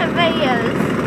of videos.